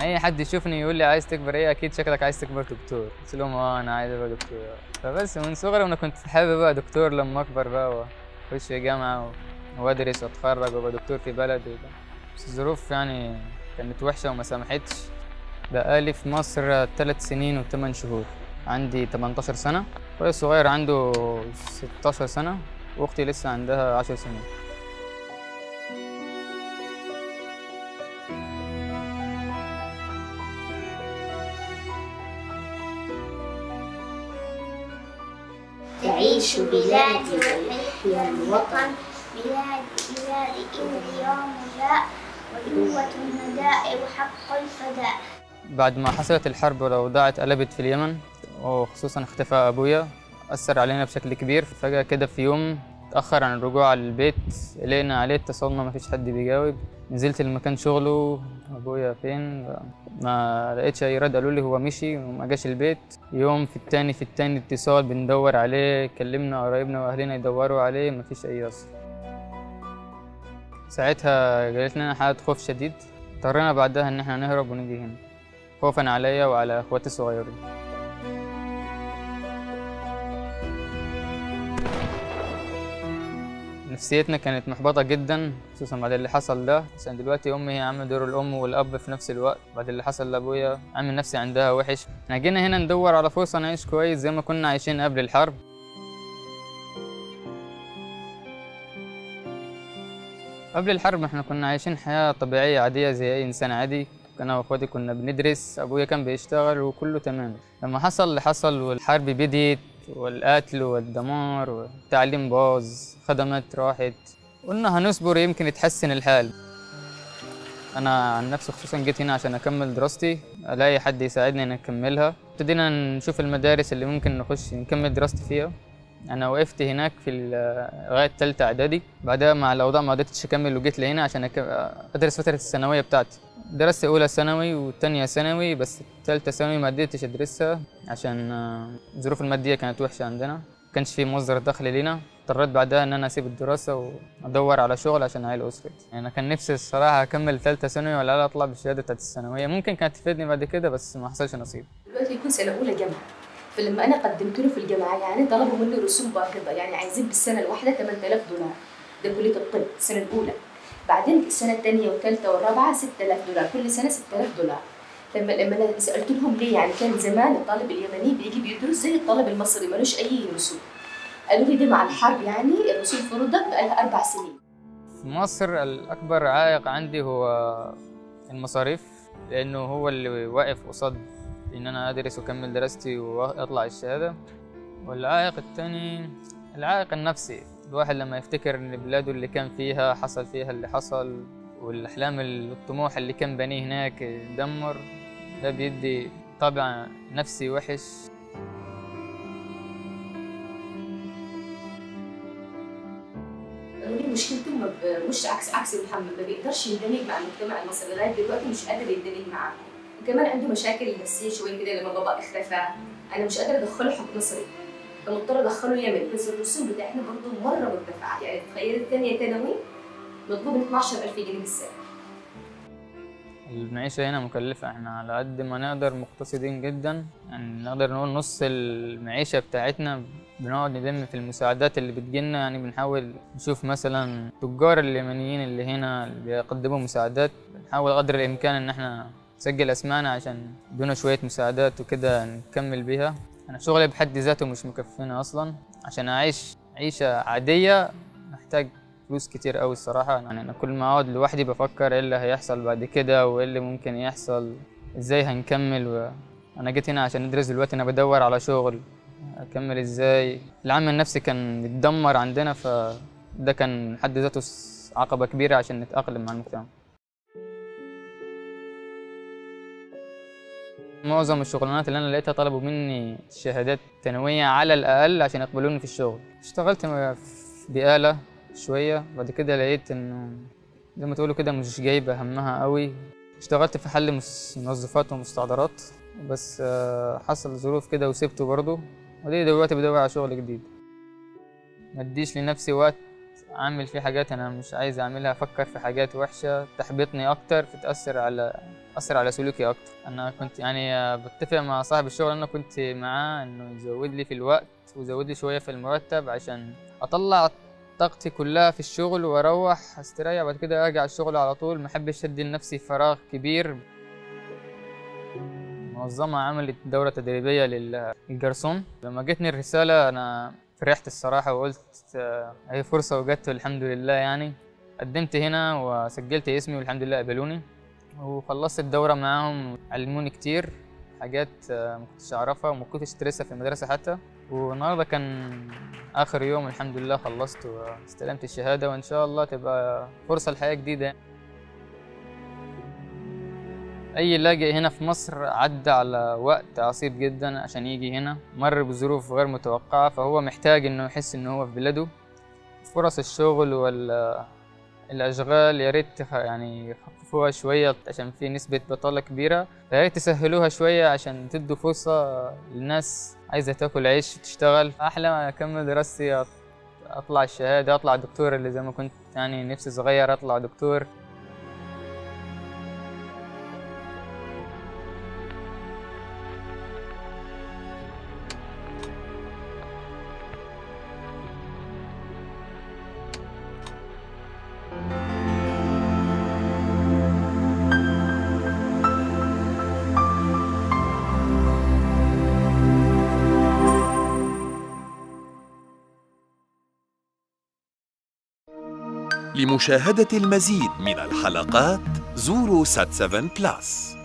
يعني أي حد يشوفني يقول لي عايز تكبر إيه أكيد شكلك عايز تكبر دكتور. قلت لهم آه أنا عايز أبقى دكتور. فبس من صغري وأنا كنت حابب أبقى دكتور لما أكبر بقى وأخش جامعة وأدرس وأتخرج وأبقى دكتور في بلدي. بس الظروف يعني كانت وحشة وما سمحتش بقالي في مصر ثلاث سنين وثمان شهور. عندي 18 سنة. أخويا الصغير عنده 16 سنة. وأختي لسه عندها 10 سنين. تعيش بلادي ويحيا الوطن بلادي بلادي إن اليوم جاء وقوة النداء وحق الفداء. بعد ما حصلت الحرب والأوضاع اتقلبت في اليمن وخصوصا اختفى أبويا أثر علينا بشكل كبير. فجأة كده في يوم اتأخر عن الرجوع على البيت قلقنا عليه اتصلنا مفيش حد بيجاوب. نزلت المكان شغله أبويا فين؟ ما لقيتش أي رد قالوا لي هو مشي وما جاش البيت. يوم في التاني في التاني اتصال بندور عليه كلمنا قرايبنا وأهلنا يدوروا عليه مفيش أي أثر ساعتها جالت لنا حالة خوف شديد اضطرينا بعدها إن إحنا نهرب ونيجي هنا. خوفا عليا وعلى إخواتي الصغيرين. نفسيتنا كانت محبطة جدا خصوصا بعد اللي حصل ده. عشان دلوقتي أمي هي عاملة دور الأم والأب في نفس الوقت. بعد اللي حصل لأبويا عامل نفسي عندها وحش. إحنا جينا هنا ندور على فرصة نعيش كويس زي ما كنا عايشين قبل الحرب. قبل الحرب إحنا كنا عايشين حياة طبيعية عادية زي أي إنسان عادي. أنا وأخواتي كنا بندرس أبويا كان بيشتغل وكله تمام. لما حصل اللي حصل والحرب بديت والقتل والدمار والتعليم باظ خدمات راحت. قلنا هنصبر يمكن يتحسن الحال. أنا عن نفسي خصوصا جيت هنا عشان أكمل دراستي ألاقي حد يساعدني إن أكملها. ابتدينا نشوف المدارس اللي ممكن نخش نكمل دراستي فيها. أنا وقفت هناك في لغاية تالتة إعدادي. بعدها مع الأوضاع ما قدرتش أكمل وجيت لهنا عشان أدرس فترة الثانوية بتاعتي. درست أولى ثانوي وتانية ثانوي بس تالتة ثانوي ما قدرتش أدرسها عشان آه، الظروف المادية كانت وحشة عندنا. كانش في مصدر دخل لينا. اضطريت بعدها إن أنا أسيب الدراسة وأدور على شغل عشان اعيل اسرتي يعني أنا كان نفسي الصراحة أكمل ثالثه ثانوي ولا لا أطلع بالشهاده بتاعت الثانويه ممكن كانت تفيدني بعد كده بس ما حصلش نصيب. دلوقتي يكون سنة أولى جامعة. فلما أنا قدمت له في الجامعة يعني طلبوا مني رسوم باهظه يعني عايزين بالسنة الواحدة 8000 دولار. ده كلية الطب السنة الأولى. بعدين السنة الثانية والثالثه والرابعة 6000 دولار. كل سنة 6000 دولار. لما لما أنا سألت لهم ليه يعني كان زمان الطالب اليمني بيجي بيدرس زي الطالب المصري ملوش أي رسوم قالوا لي دي مع الحرب يعني الرسوم فرضت بقالها أربع سنين. في مصر الأكبر عائق عندي هو المصاريف لأنه هو اللي واقف قصاد إن أنا أدرس وأكمل دراستي وأطلع الشهادة. والعائق التاني العائق النفسي. الواحد لما يفتكر إن بلاده اللي كان فيها حصل فيها اللي حصل والأحلام والطموح اللي كان بنيه هناك دمر ده بيدي طابع نفسي وحش. مشكلته مش عكس عكس محمد ما بيقدرش يندمج مع المجتمع المصري لغاية دلوقتي مش قادر يندمج معاه. وكمان عنده مشاكل نفسية شوية كده لما بابا اختفى. أنا مش قادرة أدخله حق مصري فمضطر ادخله يمني بس الرسوم بتاعتنا برضه مرة مرتفعه يعني تخيل الثانية ثانوي مطلوب 12000 جنيه بالسنة. المعيشة هنا مكلفة. إحنا على قد ما نقدر مقتصدين جدا. يعني نقدر نقول نص المعيشة بتاعتنا بنقعد ندم في المساعدات اللي بتجيلنا. يعني بنحاول نشوف مثلا تجار اليمنيين اللي هنا اللي بيقدموا مساعدات. بنحاول قدر الإمكان إن إحنا نسجل أسمائنا عشان يدونا شوية مساعدات وكده نكمل بيها. أنا شغلي بحد ذاته مش مكفيني أصلا. عشان أعيش عيشة عادية محتاج فلوس كتير قوي الصراحة. يعني أنا كل ما أقعد لوحدي بفكر إيه اللي هيحصل بعد كده وإيه اللي ممكن يحصل إزاي هنكمل؟ و... أنا جيت هنا عشان أدرس دلوقتي أنا بدور على شغل. أكمل إزاي؟ العامل النفسي كان متدمر عندنا فده كان حد ذاته عقبة كبيرة عشان نتأقلم مع المجتمع. معظم الشغلانات اللي أنا لقيتها طلبوا مني شهادات ثانوية على الأقل عشان يقبلوني في الشغل. اشتغلت في بقالة شوية بعد كده لقيت إنه زي ما تقولوا كده مش جايبة همها قوي. اشتغلت في حل منظفات ومستحضرات بس آه، حصل ظروف كده وسبته برضه. ودي دلوقتي بدور على شغل جديد. ما اديش لنفسي وقت أعمل فيه حاجات أنا مش عايز أعملها أفكر في حاجات وحشة تحبطني أكتر فتأثر على تاثر على سلوكي أكتر. أنا كنت يعني بتفق مع صاحب الشغل أنا كنت معاه إنه يزود لي في الوقت ويزود لي شوية في المرتب عشان أطلع طاقتي كلها في الشغل وأروح أستريح بعد كده أرجع الشغل على طول. ما أحبش أدي لنفسي فراغ كبير. المنظمة عملت دورة تدريبية لل- للجرسون. لما جتني الرسالة أنا فرحت الصراحة وقلت آه، هي فرصة وجدت الحمد لله يعني. قدمت هنا وسجلت اسمي والحمد لله قبلوني. وخلصت الدورة معاهم علموني كتير حاجات آه، ما كنتش أعرفها وما كنتش أدرسها في المدرسة حتى. والنهاردة كان آخر يوم الحمد لله خلصت واستلمت الشهادة. وإن شاء الله تبقى فرصة لحياة جديدة. أي لاجئ هنا في مصر عدى على وقت عصيب جدا عشان يجي هنا مر بظروف غير متوقعة فهو محتاج إنه يحس إنه هو في بلده فرص الشغل والأشغال يا ريت يعني يخففوها شوية عشان في نسبة بطالة كبيرة. فيا ريت تسهلوها شوية عشان تدوا فرصة للناس عايزة تاكل عيش وتشتغل. أحلى ما أكمل دراستي أطلع الشهادة أطلع دكتور اللي زي ما كنت يعني نفسي صغير أطلع دكتور. لمشاهدة المزيد من الحلقات زوروا سات 7 بلاس.